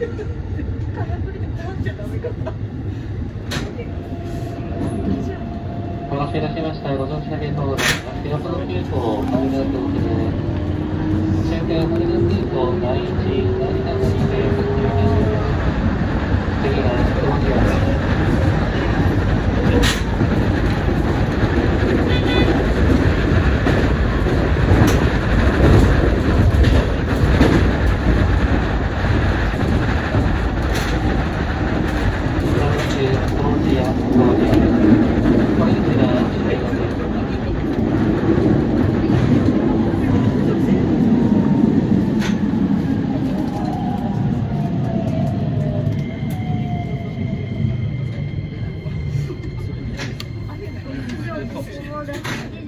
お待たせいたしました。ご乗車ありがとうございます。急行、す。終点、以上、以上、